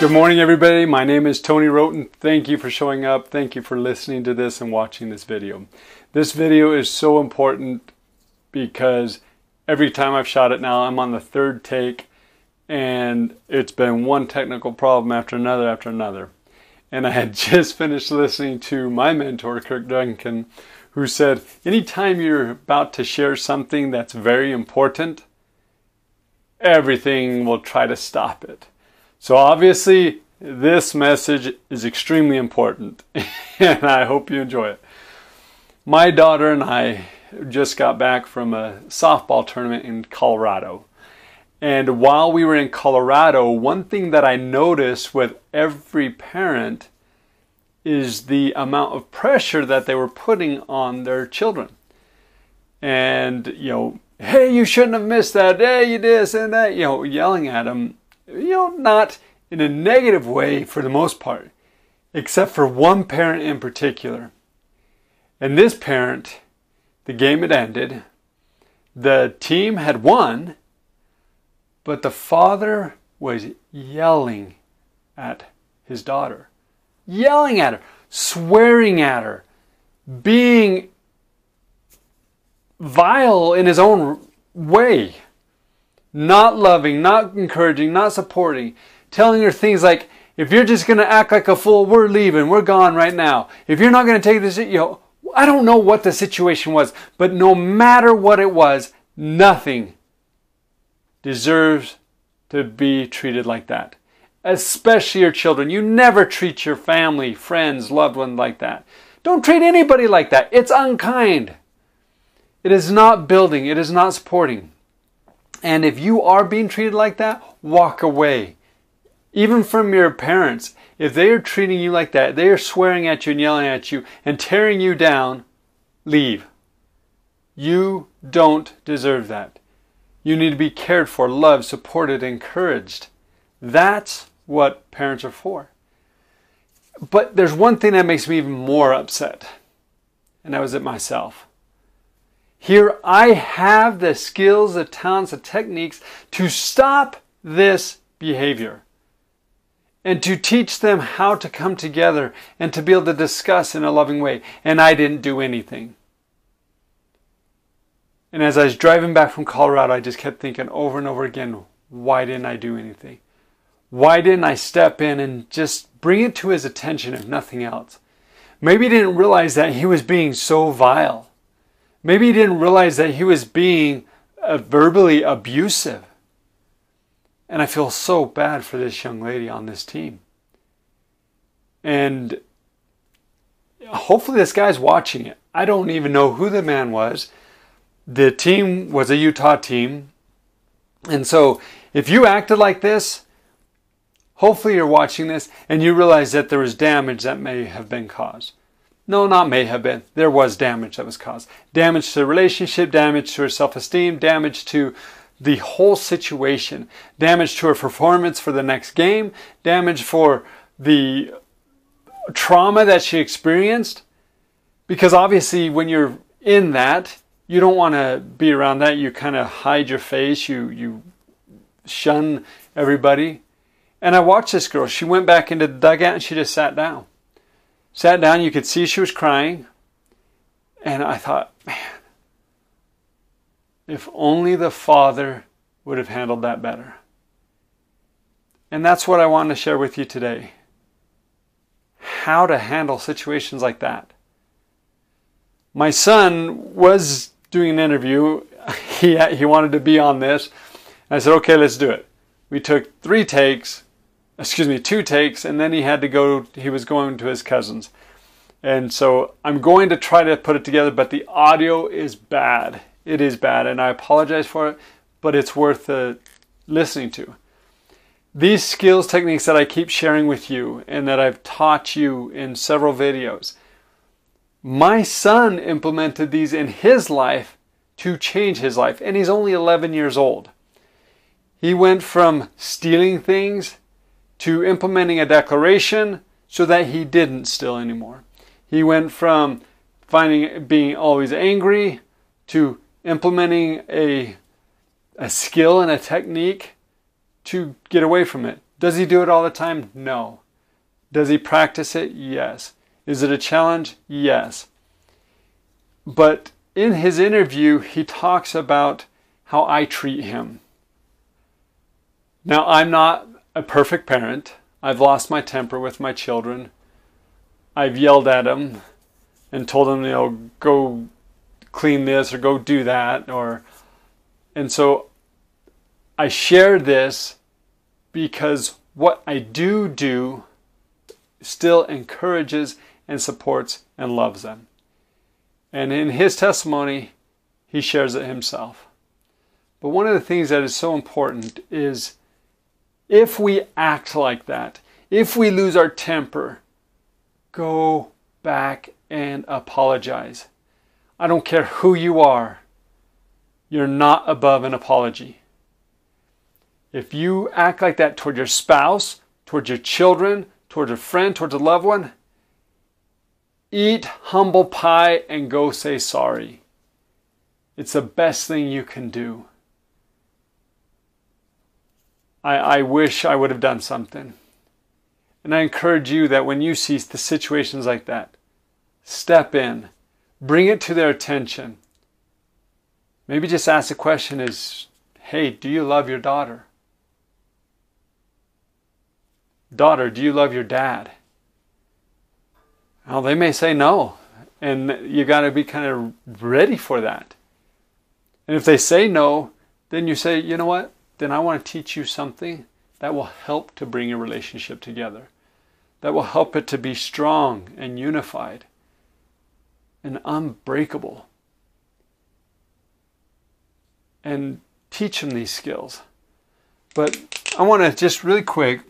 Good morning, everybody. My name is Tony Rhoton. Thank you for showing up. Thank you for listening to this and watching this video. This video is so important because every time I've shot it now, I'm on the third take and it's been one technical problem after another after another. And I had just finished listening to my mentor, Kirk Duncan, who said, anytime you're about to share something that's very important, everything will try to stop it. So obviously, this message is extremely important, and I hope you enjoy it. My daughter and I just got back from a softball tournament in Colorado. And while we were in Colorado, one thing that I noticed with every parent is the amount of pressure that they were putting on their children. And, you know, hey, you shouldn't have missed that. Hey, you this and that, you know, yelling at them you know, not in a negative way for the most part, except for one parent in particular. And this parent, the game had ended, the team had won, but the father was yelling at his daughter, yelling at her, swearing at her, being vile in his own way not loving, not encouraging, not supporting, telling her things like, if you're just going to act like a fool, we're leaving, we're gone right now. If you're not going to take this, you know, I don't know what the situation was, but no matter what it was, nothing deserves to be treated like that. Especially your children. You never treat your family, friends, loved ones like that. Don't treat anybody like that. It's unkind. It is not building, it is not supporting. And if you are being treated like that, walk away. Even from your parents, if they are treating you like that, they are swearing at you and yelling at you and tearing you down, leave. You don't deserve that. You need to be cared for, loved, supported, encouraged. That's what parents are for. But there's one thing that makes me even more upset, and that was it myself. Here I have the skills, the talents, the techniques to stop this behavior and to teach them how to come together and to be able to discuss in a loving way. And I didn't do anything. And as I was driving back from Colorado, I just kept thinking over and over again, why didn't I do anything? Why didn't I step in and just bring it to his attention, if nothing else? Maybe he didn't realize that he was being so vile. Maybe he didn't realize that he was being uh, verbally abusive. And I feel so bad for this young lady on this team. And hopefully, this guy's watching it. I don't even know who the man was. The team was a Utah team. And so, if you acted like this, hopefully you're watching this and you realize that there was damage that may have been caused. No, not may have been. There was damage that was caused. Damage to the relationship, damage to her self esteem, damage to the whole situation, damage to her performance for the next game, damage for the trauma that she experienced. Because obviously, when you're in that, you don't want to be around that. You kind of hide your face, you, you shun everybody. And I watched this girl. She went back into the dugout and she just sat down. Sat down, you could see she was crying. And I thought, man, if only the Father would have handled that better. And that's what I want to share with you today. How to handle situations like that. My son was doing an interview. He, he wanted to be on this. I said, okay, let's do it. We took three takes excuse me, two takes, and then he had to go, he was going to his cousin's. And so I'm going to try to put it together, but the audio is bad. It is bad, and I apologize for it, but it's worth uh, listening to. These skills techniques that I keep sharing with you and that I've taught you in several videos, my son implemented these in his life to change his life, and he's only 11 years old. He went from stealing things to implementing a declaration so that he didn't steal anymore. He went from finding being always angry to implementing a a skill and a technique to get away from it. Does he do it all the time? No. Does he practice it? Yes. Is it a challenge? Yes. But in his interview, he talks about how I treat him. Now, I'm not a perfect parent. I've lost my temper with my children. I've yelled at them and told them, you know, go clean this or go do that or and so I share this because what I do do still encourages and supports and loves them. And in his testimony, he shares it himself. But one of the things that is so important is if we act like that, if we lose our temper, go back and apologize. I don't care who you are, you're not above an apology. If you act like that toward your spouse, toward your children, toward a friend, towards a loved one, eat humble pie and go say sorry. It's the best thing you can do. I, I wish I would have done something. And I encourage you that when you see the situations like that, step in, bring it to their attention. Maybe just ask the question is, hey, do you love your daughter? Daughter, do you love your dad? Well, they may say no. And you got to be kind of ready for that. And if they say no, then you say, you know what? Then I want to teach you something that will help to bring your relationship together, that will help it to be strong and unified and unbreakable. And teach them these skills. But I want to just really quick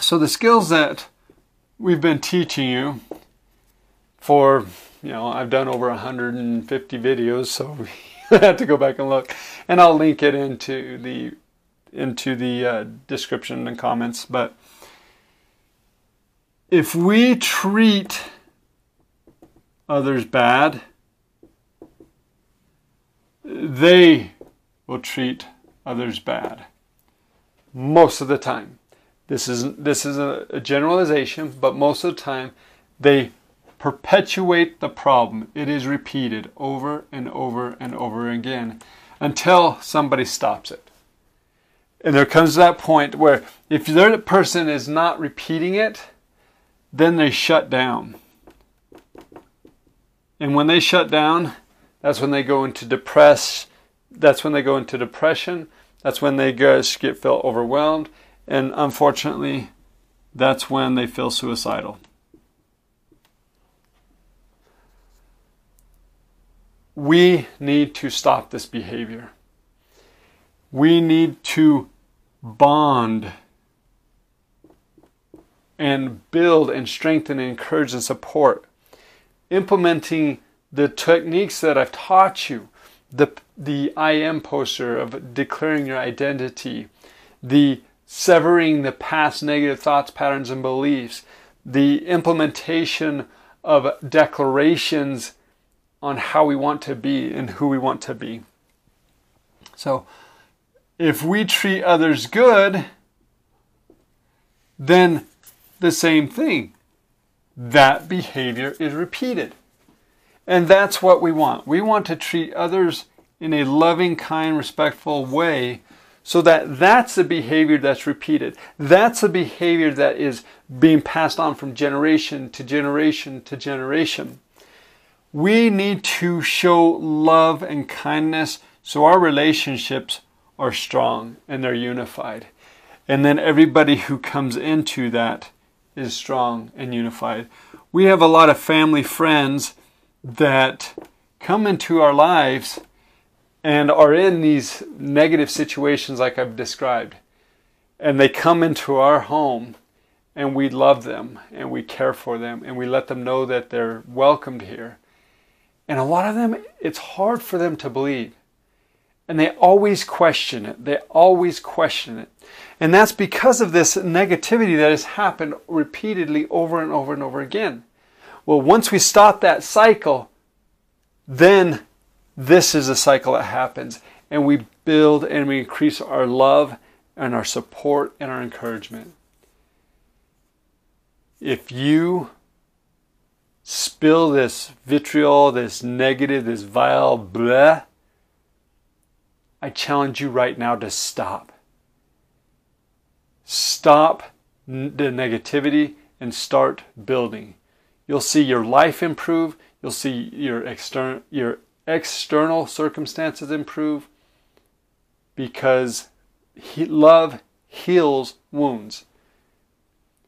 so the skills that we've been teaching you for, you know, I've done over 150 videos, so you have to go back and look, and I'll link it into the into the uh, description and comments. But if we treat others bad, they will treat others bad most of the time. This is this is a, a generalization, but most of the time they perpetuate the problem. It is repeated over and over and over again until somebody stops it. And there comes that point where if the person is not repeating it, then they shut down. And when they shut down, that's when they go into depress. That's when they go into depression. That's when they just get feel overwhelmed and unfortunately, that's when they feel suicidal. We need to stop this behavior. We need to bond and build and strengthen and encourage and support. Implementing the techniques that I've taught you, the, the I am poster of declaring your identity, the severing the past negative thoughts, patterns, and beliefs, the implementation of declarations on how we want to be and who we want to be. So, if we treat others good, then the same thing. That behavior is repeated. And that's what we want. We want to treat others in a loving, kind, respectful way so that that's the behavior that's repeated. That's the behavior that is being passed on from generation to generation to generation. We need to show love and kindness so our relationships are strong and they're unified. And then everybody who comes into that is strong and unified. We have a lot of family friends that come into our lives and are in these negative situations like I've described. And they come into our home and we love them and we care for them and we let them know that they're welcomed here. And a lot of them, it's hard for them to believe. And they always question it. They always question it. And that's because of this negativity that has happened repeatedly over and over and over again. Well, once we stop that cycle, then this is a cycle that happens, and we build and we increase our love and our support and our encouragement. If you spill this vitriol, this negative, this vile blah, I challenge you right now to stop. Stop the negativity and start building. You'll see your life improve. You'll see your external your external circumstances improve because he, love heals wounds.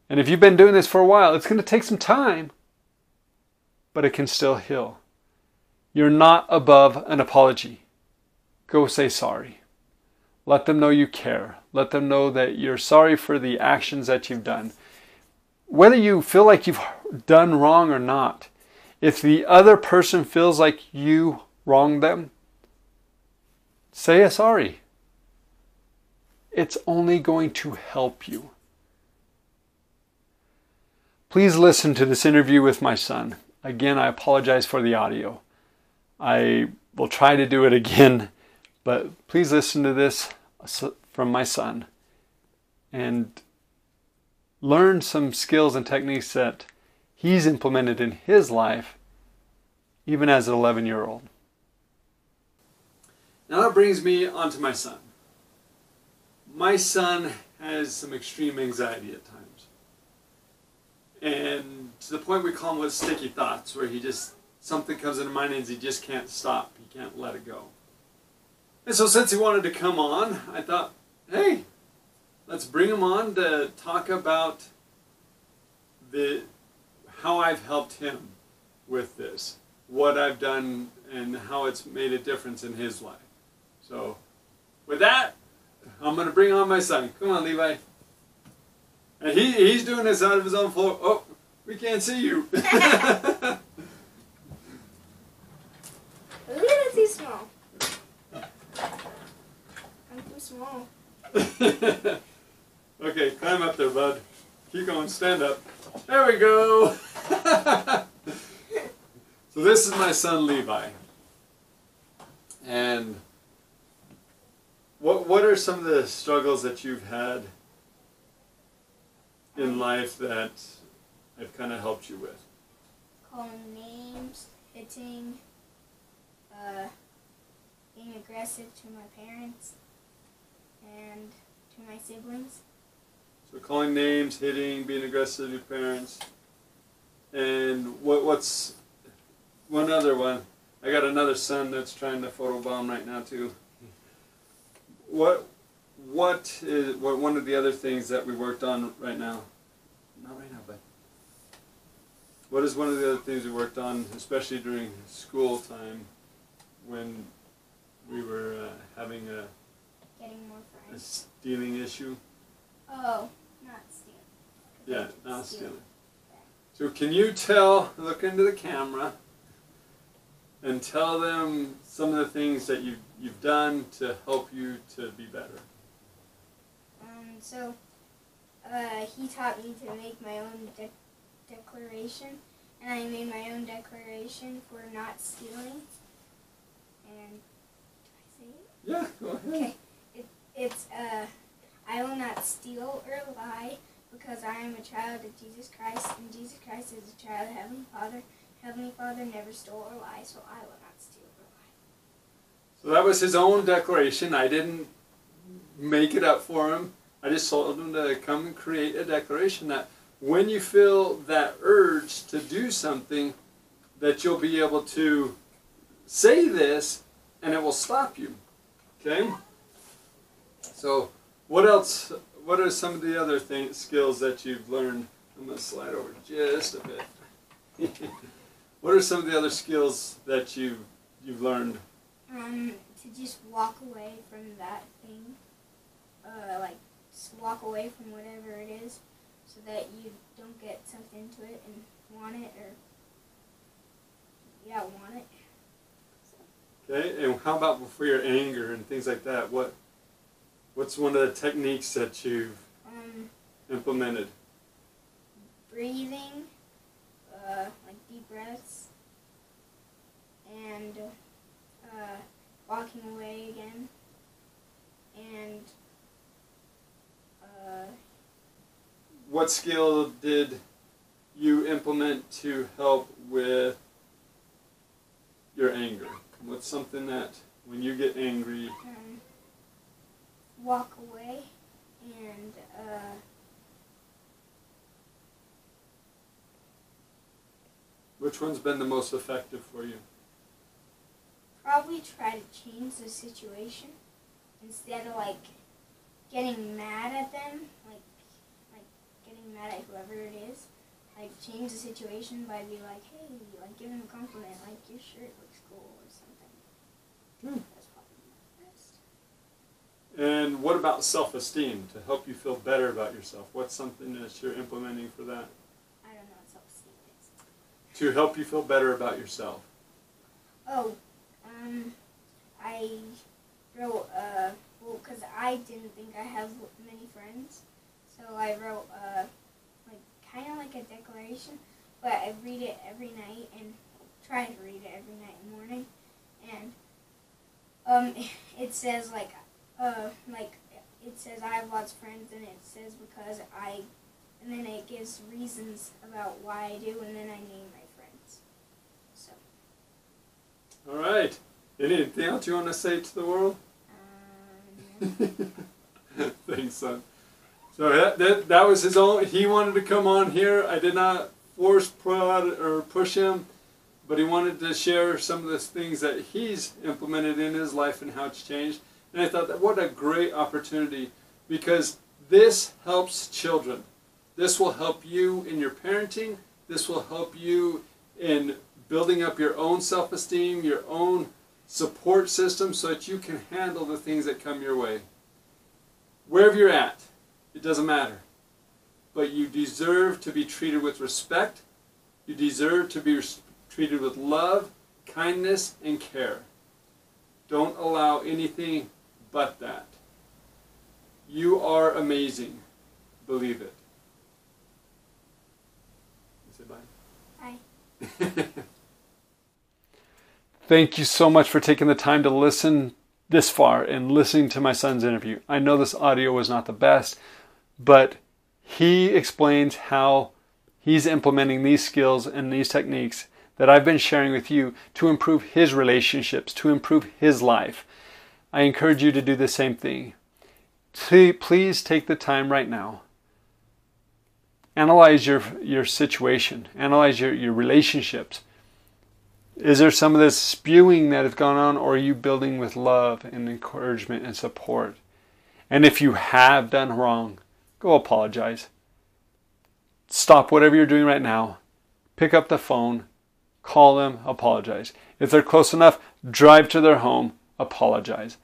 And if you've been doing this for a while, it's going to take some time, but it can still heal. You're not above an apology. Go say sorry. Let them know you care. Let them know that you're sorry for the actions that you've done. Whether you feel like you've done wrong or not, if the other person feels like you wronged them, say a sorry. It's only going to help you. Please listen to this interview with my son. Again, I apologize for the audio. I will try to do it again, but please listen to this from my son and learn some skills and techniques that he's implemented in his life, even as an 11 year old. Now that brings me on to my son my son has some extreme anxiety at times. And to the point we call him what sticky thoughts, where he just, something comes into mind and he just can't stop. He can't let it go. And so since he wanted to come on, I thought, hey, let's bring him on to talk about the how I've helped him with this, what I've done and how it's made a difference in his life. So with that, I'm going to bring on my son. Come on, Levi. And he, he's doing this out of his own floor. Oh, we can't see you. Look at it, too small. I'm too small. okay, climb up there, bud. Keep going, stand up. There we go. so this is my son Levi. And what What are some of the struggles that you've had in life that have kind of helped you with? Calling names, hitting, uh, being aggressive to my parents and to my siblings. So calling names, hitting, being aggressive to your parents, and what What's one other one? I got another son that's trying to photobomb right now too what what is what one of the other things that we worked on right now? Not right now, but what is one of the other things we worked on, especially during school time, when we were uh, having a getting more friends. A stealing issue. Oh, not stealing. Yeah, not stealing. stealing. So can you tell? Look into the camera and tell them some of the things that you've you've done to help you to be better. Um, so uh, he taught me to make my own de- declaration, and I made my own declaration for not stealing. And do I say it? Yeah, go ahead. Okay, it, it's uh, I will not steal or lie because I am a child of Jesus Christ, and Jesus Christ is a child of Heavenly Father. Heavenly Father never stole or lied, so I will not steal or lie. So that was his own declaration. I didn't make it up for him. I just told him to come and create a declaration that when you feel that urge to do something, that you'll be able to say this and it will stop you. Okay? So, what else? What are some of the other things, skills that you've learned? I'm going to slide over just a bit. What are some of the other skills that you've you've learned? Um, to just walk away from that thing. Uh, like just walk away from whatever it is, so that you don't get sucked into it and want it or yeah want it. So. Okay, and how about before your anger and things like that? What what's one of the techniques that you've um, implemented? Breathing uh, like deep breaths, and uh, walking away again, and Uh, what skill did you implement to help with your anger? What's something that when you get angry, Um, walk away and uh, which one's been the most effective for you? probably try to change the situation instead of like getting mad at them, like like getting mad at whoever it is. Like change the situation by be like, hey, like give him a compliment, like your shirt looks cool or something. Hmm. That's probably my best. And what about self-esteem to help you feel better about yourself? What's something that you're implementing for that I don't know what self-esteem is. to help you feel better about yourself? Oh, um, I wrote, uh, well, because I didn't think I have many friends, so I wrote, uh, like, kind of like a declaration, but I read it every night and try to read it every night and morning, and, um, it says, like, uh, like, it says I have lots of friends, and it says because I, and then it gives reasons about why I do, and then I name my friends, so. All right. Anything else you want to say to the world? Um, Thanks, son. So that, that, that was his own. He wanted to come on here. I did not force prod or push him, but he wanted to share some of the things that he's implemented in his life and how it's changed. And I thought that what a great opportunity because this helps children. This will help you in your parenting. This will help you in building up your own self-esteem, your own support system so that you can handle the things that come your way. Wherever you're at, it doesn't matter. But you deserve to be treated with respect. You deserve to be treated with love, kindness, and care. Don't allow anything but that. You are amazing. Believe it. Say bye. Bye. Thank you so much for taking the time to listen this far and listening to my son's interview. I know this audio was not the best, but he explains how he's implementing these skills and these techniques that I've been sharing with you to improve his relationships, to improve his life. I encourage you to do the same thing. Please take the time right now. Analyze your, your situation, analyze your, your relationships is there some of this spewing that has gone on, or are you building with love and encouragement and support? And if you have done wrong, go apologize. Stop whatever you're doing right now. Pick up the phone, call them, apologize. If they're close enough, drive to their home, apologize.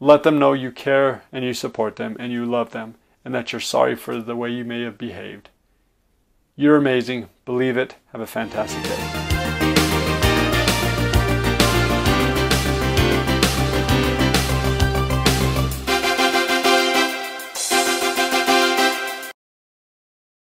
Let them know you care and you support them and you love them and that you're sorry for the way you may have behaved. You're amazing. Believe it. Have a fantastic day.